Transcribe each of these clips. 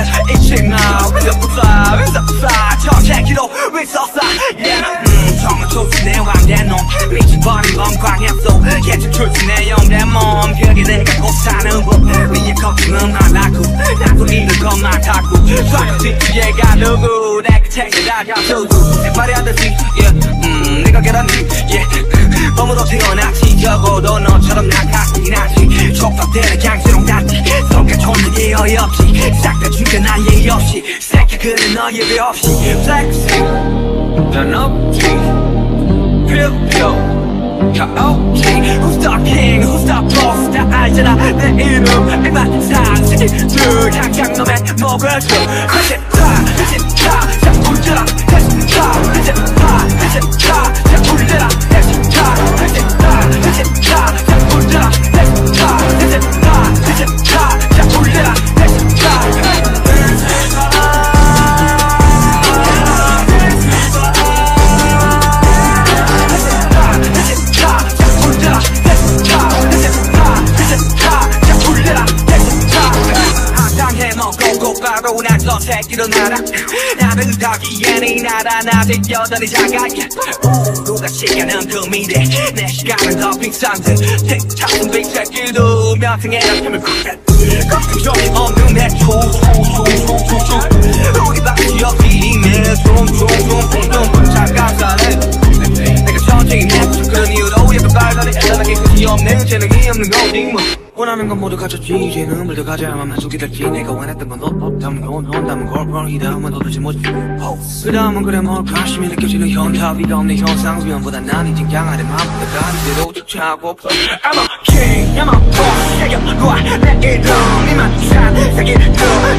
나를 잊지 마 위서부터 위서부터 저체기로 위서서 yeah. 음 정말 초신의 왕대 놈. 미쳐버린 멍광했어. 계속 출신의 영대 몸. 그게 내가 꼭 사는 법 위에 걱정은 말라고 나도 이럴 것만 타고. 좌지 얘가 누구 내가 책임다 잡수고. 말이하듯이 yeah. 음 내가 계란지 yeah 새끼 그래 너 예배 없이 flexing 난 없지 필요 가오지 Who's the king, who's the boss? 다 알잖아 내 이름 일만 상식이 늘 향장 놈의 목을 줘 다시 타, 다시 타, 자 울려라 다시 타, 다시 타, 다시 타, 자 바로 난저 새끼로 날아 나를 덕기에는 이 나라 아직 여전히 작아 우, 누가 시간은 금이래. 내 시간은 더 빙상들 틱탁은 빅새끼도 명승해라 힘을 굽해 걱정이 없는 내 초초초초초초 우리 박지 없이 내 풍경 잠깐 살래 내가 전쟁이 내고 그런 이유로 예쁜 발걸이 애달하게 끝이 없는 재능이 없는 거지 뭐 원하는 건 모두 가졌지. 이제는 물도 가져야만 속이 될지. 내가 원했던 건 없다면 건 혼다면 걸걸. 이 다음은 도대체 뭐지? 그 다음은 그래 뭘? 관심이 느껴지는 현타위가 없는 현상 수연보다 난 이젠 강하게 마음보다 가는 대로 쫓아고 I'm a king. I'm a boss. 새겨놓아 내 이름. 이만 산 새끼들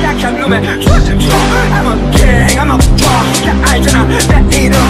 약한 놈의 줘. I'm a king. I'm a boss. 다 알잖아. 내 이름